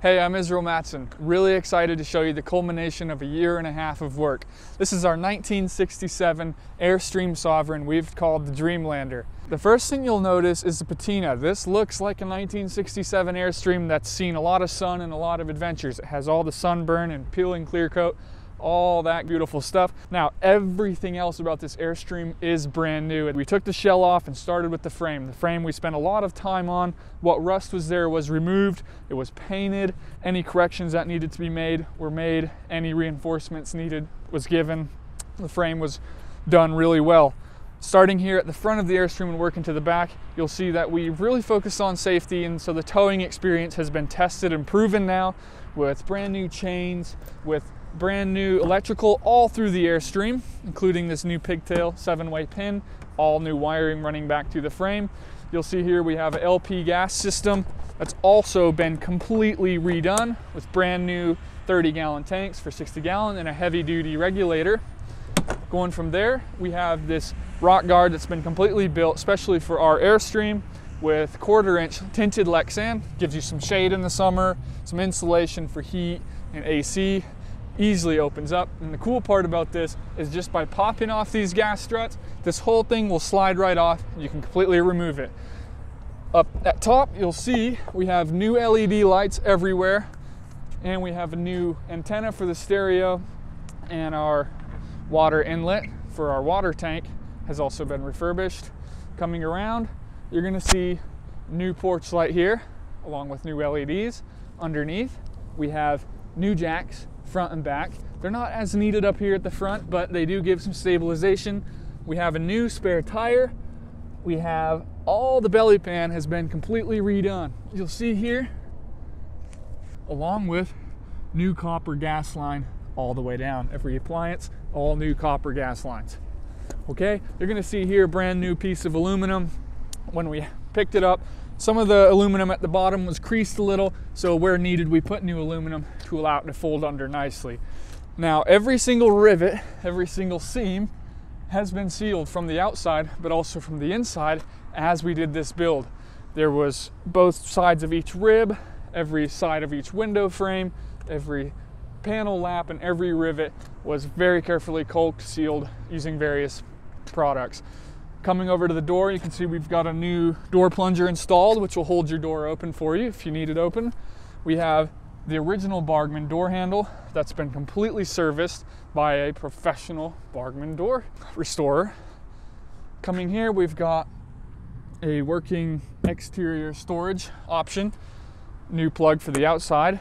Hey, I'm Israel Matson. Really excited to show you the culmination of a year and a half of work. This is our 1967 Airstream Sovereign we've called the Dreamlander. The first thing you'll notice is the patina. This looks like a 1967 Airstream that's seen a lot of sun and a lot of adventures. It has all the sunburn and peeling clear coat all that beautiful stuff. Now, everything else about this Airstream is brand new. We took the shell off and started with the frame. The frame we spent a lot of time on. What rust was there was removed. It was painted. Any corrections that needed to be made were made. Any reinforcements needed was given. The frame was done really well. Starting here at the front of the Airstream and working to the back, you'll see that we really focused on safety and so the towing experience has been tested and proven now with brand new chains, with brand new electrical all through the Airstream, including this new pigtail seven-way pin, all new wiring running back to the frame. You'll see here we have an LP gas system that's also been completely redone with brand new 30 gallon tanks for 60 gallon and a heavy duty regulator. Going from there, we have this rock guard that's been completely built, especially for our Airstream with quarter inch tinted Lexan. Gives you some shade in the summer, some insulation for heat and AC, easily opens up. And the cool part about this is just by popping off these gas struts, this whole thing will slide right off. You can completely remove it. Up at top, you'll see we have new LED lights everywhere and we have a new antenna for the stereo and our water inlet for our water tank has also been refurbished. Coming around, you're gonna see new porch light here along with new LEDs. Underneath, we have new jacks front and back. They're not as needed up here at the front, but they do give some stabilization. We have a new spare tire. We have all the belly pan has been completely redone. You'll see here, along with new copper gas line all the way down. Every appliance, all new copper gas lines. Okay, you're gonna see here a brand new piece of aluminum. When we picked it up, some of the aluminum at the bottom was creased a little, so where needed, we put new aluminum to allow it to fold under nicely. Now, every single rivet, every single seam has been sealed from the outside, but also from the inside as we did this build. There was both sides of each rib, every side of each window frame, every panel lap, and every rivet was very carefully caulked, sealed using various products. Coming over to the door, you can see we've got a new door plunger installed, which will hold your door open for you if you need it open. We have the original Bargman door handle that's been completely serviced by a professional Bargman door restorer. Coming here, we've got a working exterior storage option, new plug for the outside.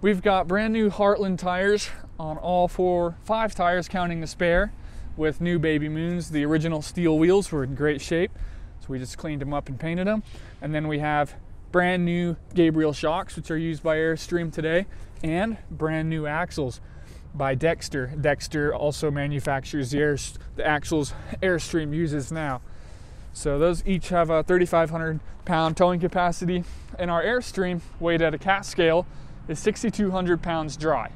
We've got brand new Heartland tires on all four, five tires counting the spare with new Baby Moons. The original steel wheels were in great shape, so we just cleaned them up and painted them. And then we have brand new Gabriel shocks, which are used by Airstream today, and brand new axles by Dexter. Dexter also manufactures the, Air, the axles Airstream uses now. So those each have a 3,500 pound towing capacity, and our Airstream, weighed at a cat scale, is 6,200 pounds dry.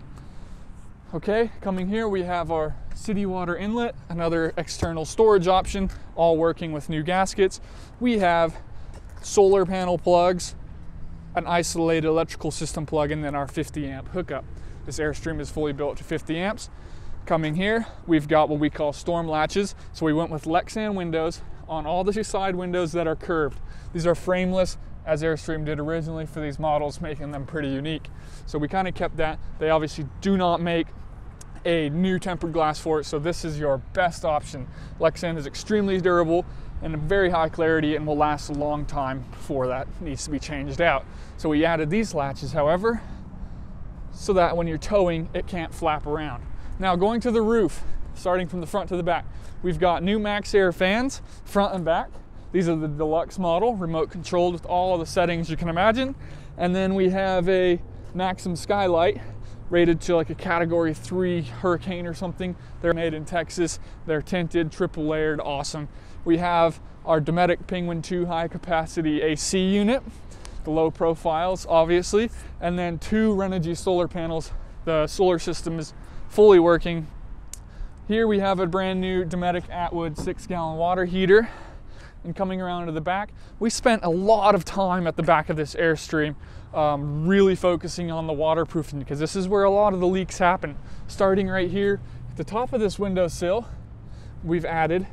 Okay, coming here we have our city water inlet, another external storage option, all working with new gaskets. We have solar panel plugs, an isolated electrical system plug, and then our 50 amp hookup. This Airstream is fully built to 50 amps. Coming here, we've got what we call storm latches. So we went with Lexan windows on all the side windows that are curved. These are frameless, as Airstream did originally for these models, making them pretty unique. So we kind of kept that. They obviously do not make a new tempered glass for it, so this is your best option. Lexan is extremely durable and a very high clarity and will last a long time before that needs to be changed out. So we added these latches, however, so that when you're towing, it can't flap around. Now going to the roof, starting from the front to the back, we've got new MaxxAir fans, front and back. These are the deluxe model, remote controlled with all the settings you can imagine. And then we have a Maxim skylight rated to like a category three hurricane or something. They're made in Texas. They're tinted, triple layered, awesome. We have our Dometic Penguin 2 high capacity AC unit, the low profiles, obviously, and then two Renogy solar panels. The solar system is fully working. Here we have a brand new Dometic Atwood six gallon water heater and coming around to the back, we spent a lot of time at the back of this Airstream um, really focusing on the waterproofing because this is where a lot of the leaks happen. Starting right here at the top of this windowsill, we've added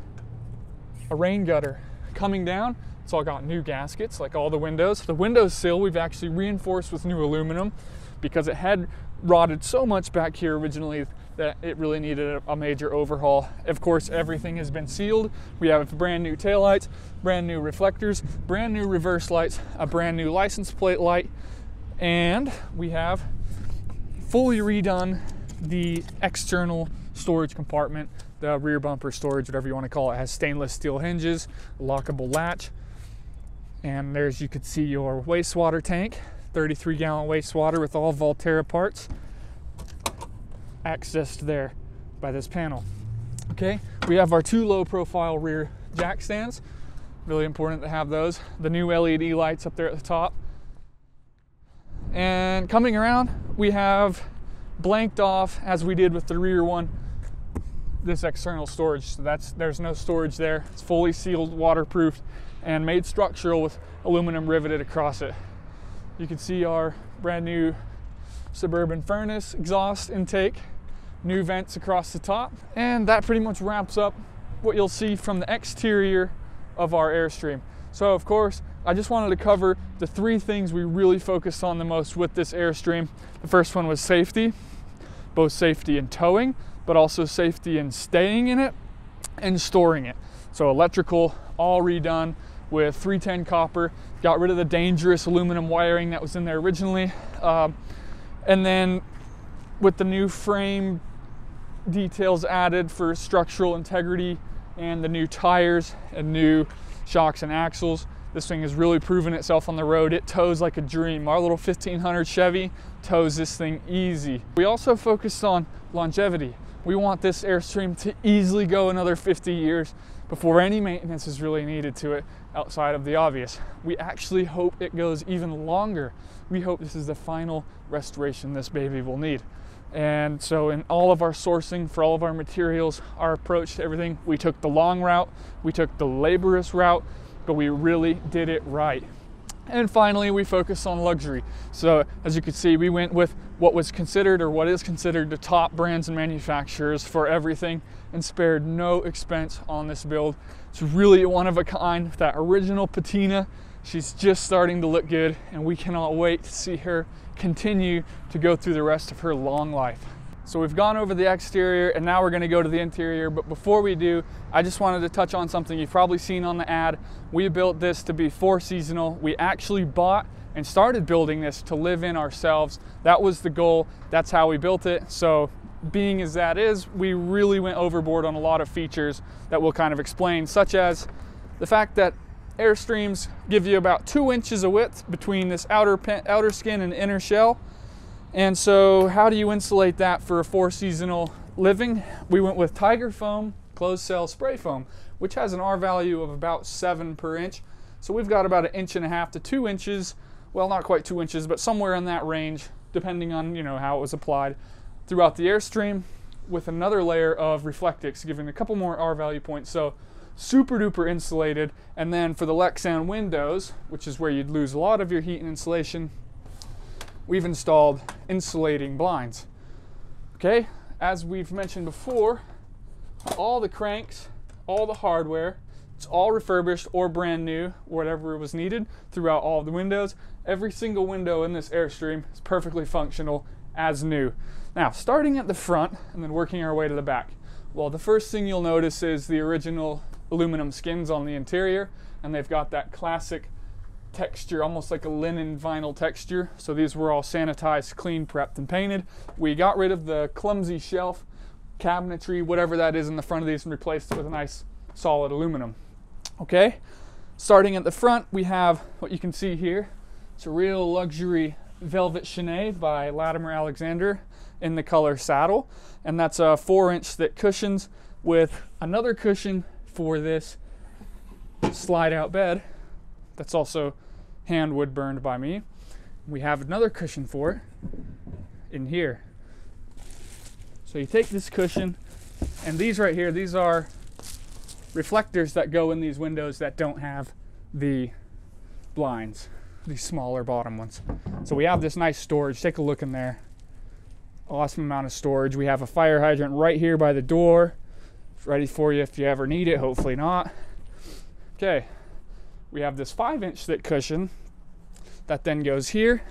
a rain gutter. Coming down, it's all got new gaskets like all the windows. The windowsill we've actually reinforced with new aluminum because it had rotted so much back here originally that it really needed a major overhaul. Of course, everything has been sealed. We have brand new taillights, brand new reflectors, brand new reverse lights, a brand new license plate light, and we have fully redone the external storage compartment, the rear bumper storage, whatever you want to call it. it has stainless steel hinges, lockable latch, and there's you could see your wastewater tank, 33 gallon wastewater with all Valterra parts accessed there by this panel. Okay, we have our two low profile rear jack stands. Really important to have those. The new LED lights up there at the top. And coming around, we have blanked off as we did with the rear one this external storage. So that's there's no storage there. It's fully sealed, waterproofed, and made structural with aluminum riveted across it. You can see our brand new Suburban furnace exhaust intake, new vents across the top, and that pretty much wraps up what you'll see from the exterior of our Airstream. So of course, I just wanted to cover the three things we really focused on the most with this Airstream. The first one was safety, both safety in towing, but also safety in staying in it and storing it. So electrical, all redone with 310 copper, got rid of the dangerous aluminum wiring that was in there originally. Um, and then with the new frame details added for structural integrity and the new tires and new shocks and axles. This thing has really proven itself on the road. It tows like a dream. Our little 1500 Chevy tows this thing easy. We also focused on longevity. We want this Airstream to easily go another 50 years before any maintenance is really needed to it outside of the obvious. We actually hope it goes even longer. We hope this is the final restoration this baby will need. And so, in all of our sourcing for all of our materials, our approach to everything, we took the long route, we took the laborious route, but we really did it right. And finally, we focused on luxury. So, as you can see, we went with what was considered or what is considered the top brands and manufacturers for everything and spared no expense on this build. It's really one of a kind. That original patina, she's just starting to look good, and we cannot wait to see her continue to go through the rest of her long life. So we've gone over the exterior and now we're gonna go to the interior. But before we do, I just wanted to touch on something you've probably seen on the ad. We built this to be four seasonal. We actually bought and started building this to live in ourselves. That was the goal. That's how we built it. So being as that is, we really went overboard on a lot of features that we'll kind of explain, such as the fact that Airstreams give you about two inches of width between this outer, outer skin and inner shell. And so how do you insulate that for a four seasonal living? We went with Tiger Foam closed cell spray foam, which has an R value of about seven per inch. So we've got about an inch and a half to two inches, well, not quite two inches, but somewhere in that range, depending on, you know, how it was applied throughout the Airstream with another layer of Reflectix, giving a couple more R value points. So super duper insulated. And then for the Lexan windows, which is where you'd lose a lot of your heat and insulation, we've installed insulating blinds. Okay, as we've mentioned before, all the cranks, all the hardware, it's all refurbished or brand new, whatever was needed throughout all the windows. Every single window in this Airstream is perfectly functional as new. Now, starting at the front and then working our way to the back. Well, the first thing you'll notice is the original aluminum skins on the interior, and they've got that classic texture, almost like a linen vinyl texture. So these were all sanitized, clean, prepped, and painted. We got rid of the clumsy shelf, cabinetry, whatever that is in the front of these, and replaced it with a nice solid aluminum. Okay, starting at the front, we have what you can see here. It's a real luxury velvet Sinead by Latimer Alexander in the color saddle, and that's a four inch thick cushions with another cushion for this slide out bed that's also hand wood burned by me. We have another cushion for it in here. So you take this cushion, and these right here, these are reflectors that go in these windows that don't have the blinds, these smaller bottom ones. So we have this nice storage. Take a look in there. Awesome amount of storage. We have a fire hydrant right here by the door. It's ready for you if you ever need it, hopefully not. Okay, we have this five inch thick cushion that then goes here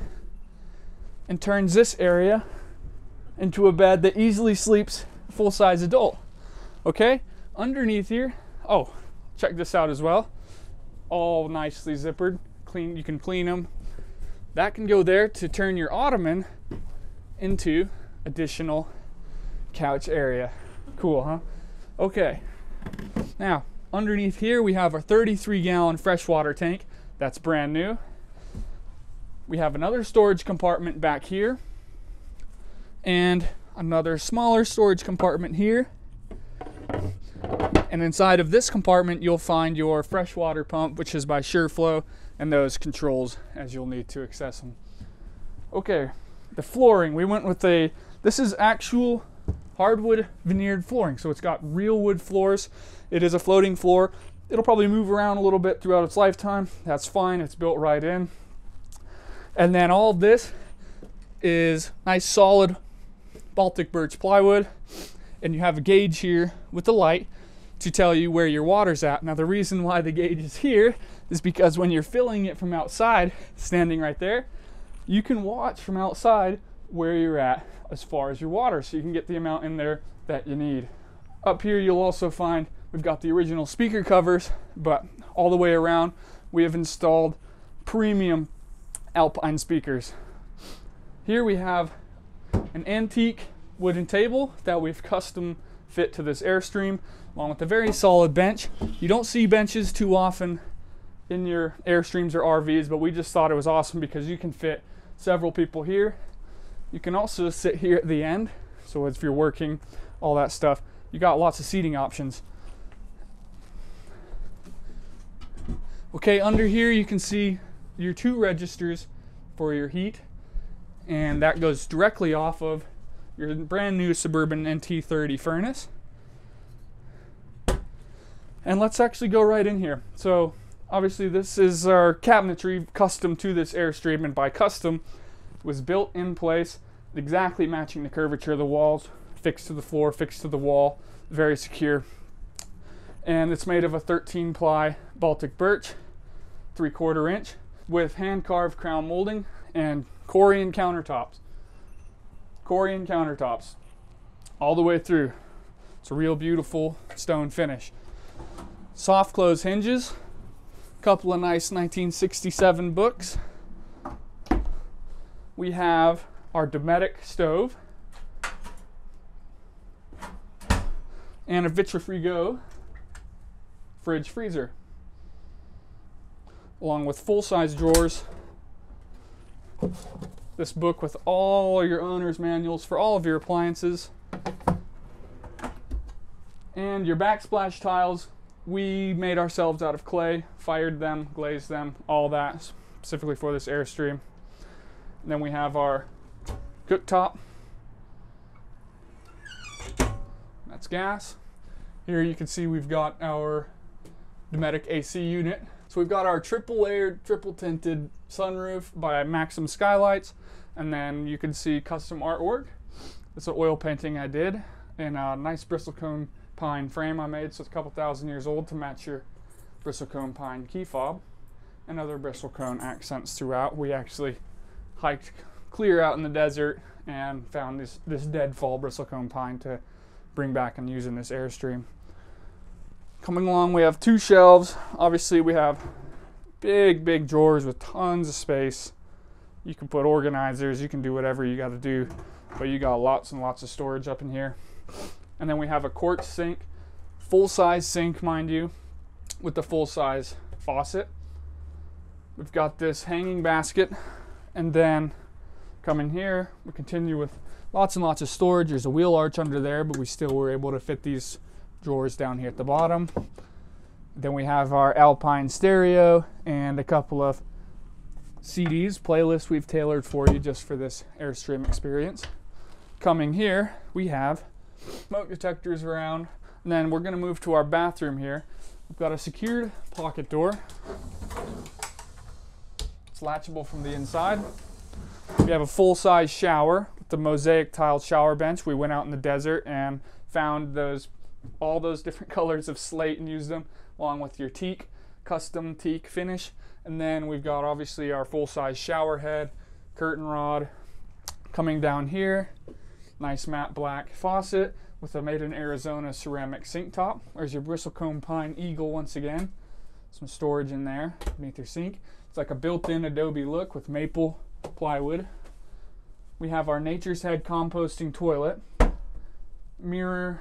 and turns this area into a bed that easily sleeps full size adult. Okay, underneath here, oh, check this out as well. All nicely zippered, clean. You can clean them. That can go there to turn your ottoman into additional couch area. Cool, huh? Okay. Now, underneath here we have our 33 gallon freshwater tank. That's brand new. We have another storage compartment back here and another smaller storage compartment here. And inside of this compartment, you'll find your freshwater pump, which is by SHURflo, and those controls as you'll need to access them. Okay, the flooring, we went with a, this is actual hardwood veneered flooring. So it's got real wood floors. It is a floating floor. It'll probably move around a little bit throughout its lifetime. That's fine, it's built right in. And then all this is nice solid Baltic birch plywood. And you have a gauge here with the light to tell you where your water's at. Now the reason why the gauge is here is because when you're filling it from outside, standing right there, you can watch from outside where you're at as far as your water so you can get the amount in there that you need. Up here you'll also find we've got the original speaker covers, but all the way around we have installed premium Alpine speakers. Here we have an antique wooden table that we've custom fit to this Airstream, along with a very solid bench. You don't see benches too often in your Airstreams or RVs, but we just thought it was awesome because you can fit several people here. You can also sit here at the end, so if you're working, all that stuff, you got lots of seating options. Okay, under here you can see your two registers for your heat, and that goes directly off of your brand new Suburban NT30 furnace. And let's actually go right in here. So obviously this is our cabinetry custom to this Airstream and by custom was built in place exactly matching the curvature of the walls, fixed to the floor, fixed to the wall, very secure. And it's made of a 13 ply Baltic birch, three quarter inch with hand carved crown molding and Corian countertops. Corian countertops all the way through. It's a real beautiful stone finish. Soft close hinges, couple of nice 1967 books. We have our Dometic stove and a Vitrifrigo fridge freezer along with full-size drawers. This book with all your owner's manuals for all of your appliances. And your backsplash tiles, we made ourselves out of clay, fired them, glazed them, all that specifically for this Airstream. And then we have our cooktop. That's gas. Here you can see we've got our Dometic AC unit so we've got our triple layered, triple tinted sunroof by Maxim Skylights, and then you can see custom artwork. It's an oil painting I did in a nice bristlecone pine frame I made, so it's a couple thousand years old to match your bristlecone pine key fob and other bristlecone accents throughout. We actually hiked clear out in the desert and found this, this deadfall bristlecone pine to bring back and use in this Airstream. Coming along, we have two shelves. Obviously, we have big, big drawers with tons of space. You can put organizers, you can do whatever you got to do, but you got lots and lots of storage up in here. And then we have a quartz sink, full size sink, mind you, with the full size faucet. We've got this hanging basket, and then coming here, we continue with lots and lots of storage. There's a wheel arch under there, but we still were able to fit these drawers down here at the bottom. Then we have our Alpine stereo and a couple of CDs, playlists we've tailored for you just for this Airstream experience. Coming here, we have smoke detectors around, And then we're gonna move to our bathroom here. We've got a secured pocket door. It's latchable from the inside. We have a full-size shower with the mosaic tiled shower bench. We went out in the desert and found those all those different colors of slate and used them along with your teak, custom teak finish. And then we've got obviously our full-size shower head, curtain rod coming down here. Nice matte black faucet with a made in Arizona ceramic sink top. There's your bristlecone pine eagle once again. Some storage in there beneath your sink. It's like a built-in adobe look with maple plywood. We have our Nature's Head composting toilet. Mirror.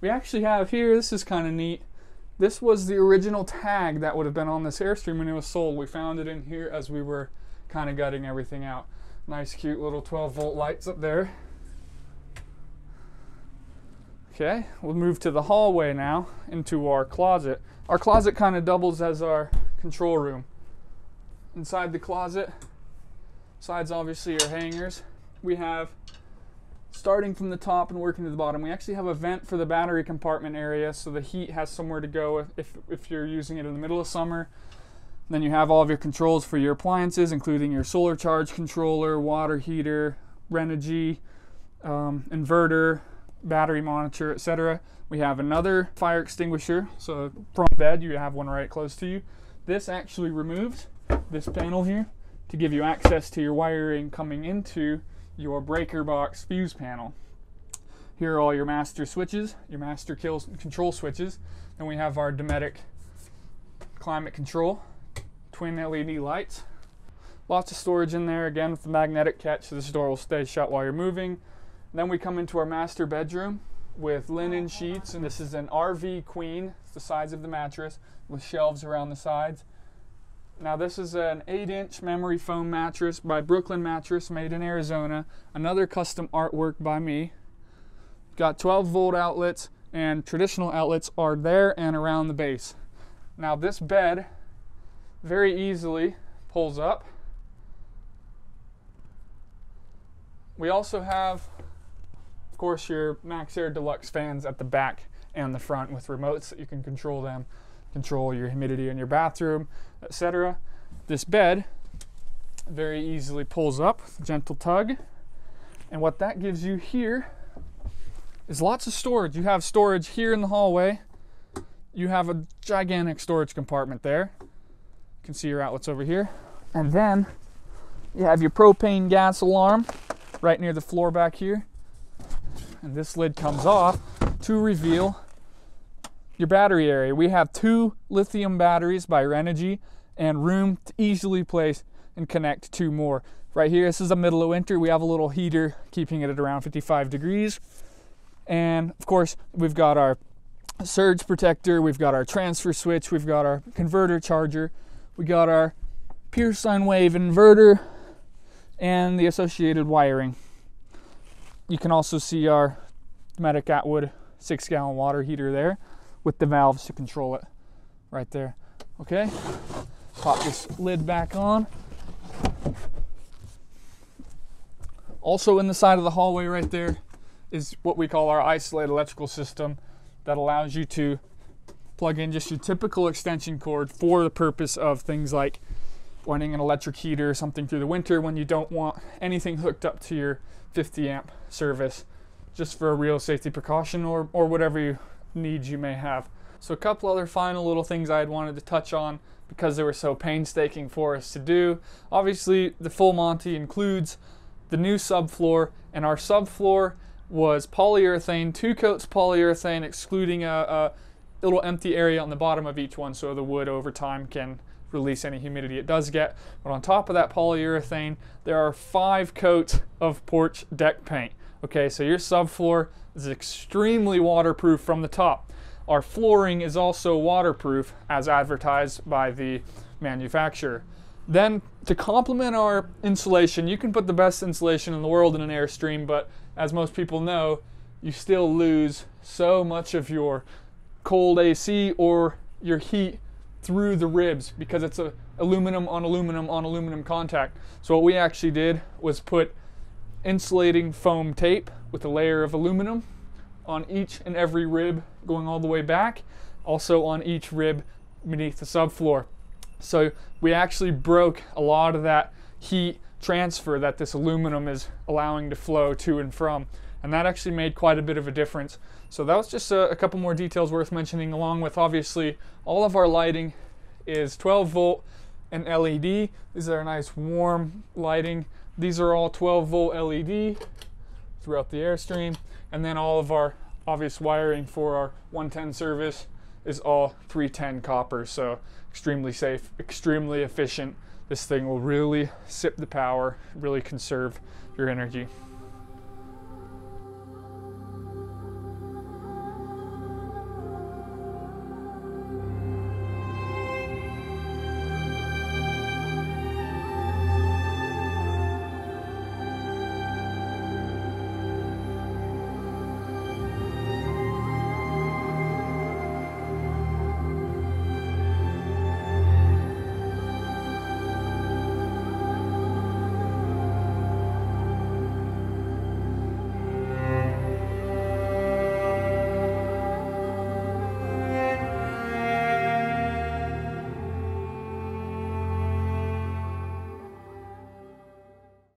We actually have here, this is kind of neat. This was the original tag that would have been on this Airstream when it was sold. We found it in here as we were kind of gutting everything out. Nice cute little 12 volt lights up there. Okay, we'll move to the hallway now into our closet. Our closet kind of doubles as our control room. Inside the closet, sides obviously are hangers. We have, starting from the top and working to the bottom, we actually have a vent for the battery compartment area so the heat has somewhere to go if, if you're using it in the middle of summer. Then you have all of your controls for your appliances, including your solar charge controller, water heater, Renogy, um, inverter, battery monitor, etc. We have another fire extinguisher, so from bed you have one right close to you. This actually removes this panel here to give you access to your wiring coming into your breaker box fuse panel. Here are all your master switches, your master kills control switches, and we have our Dometic climate control, twin LED lights. Lots of storage in there, again with the magnetic catch so this door will stay shut while you're moving. Then we come into our master bedroom with linen sheets, and this is an RV queen. It's the size of the mattress with shelves around the sides. Now this is an 8-inch memory foam mattress by Brooklyn Mattress, made in Arizona. Another custom artwork by me. Got 12 volt outlets, and traditional outlets are there and around the base. Now this bed very easily pulls up. We also have of course, your MaxxAir Deluxe fans at the back and the front with remotes that you can control them, control your humidity in your bathroom, etc. This bed very easily pulls up, gentle tug. And what that gives you here is lots of storage. You have storage here in the hallway. You have a gigantic storage compartment there. You can see your outlets over here. And then you have your propane gas alarm right near the floor back here and this lid comes off to reveal your battery area. We have two lithium batteries by Renogy and room to easily place and connect two more. Right here, this is the middle of winter. We have a little heater keeping it at around 55 degrees. And of course, we've got our surge protector, we've got our transfer switch, we've got our converter charger, we got our pure sine wave inverter, and the associated wiring you can also see our Medic Atwood six gallon water heater there with the valves to control it right there. Okay, pop this lid back on. Also in the side of the hallway right there is what we call our isolated electrical system that allows you to plug in just your typical extension cord for the purpose of things like running an electric heater or something through the winter when you don't want anything hooked up to your 50 amp service just for a real safety precaution or, or whatever you, needs you may have. So a couple other final little things I had wanted to touch on because they were so painstaking for us to do. Obviously the full Monty includes the new subfloor and our subfloor was polyurethane, two coats polyurethane excluding a, a little empty area on the bottom of each one so the wood over time can release any humidity it does get. But on top of that polyurethane, there are five coats of porch deck paint. Okay, so your subfloor is extremely waterproof from the top. Our flooring is also waterproof as advertised by the manufacturer. Then to complement our insulation, you can put the best insulation in the world in an Airstream, but as most people know, you still lose so much of your cold AC or your heat through the ribs because it's a aluminum on aluminum on aluminum contact. So what we actually did was put insulating foam tape with a layer of aluminum on each and every rib going all the way back, also on each rib beneath the subfloor. So we actually broke a lot of that heat transfer that this aluminum is allowing to flow to and from. And that actually made quite a bit of a difference. So that was just a, a couple more details worth mentioning along with obviously all of our lighting is 12 volt and LED. These are nice warm lighting. These are all 12 volt LED throughout the Airstream. And then all of our obvious wiring for our 110 service is all 310 copper. So extremely safe, extremely efficient. This thing will really sip the power, really conserve your energy.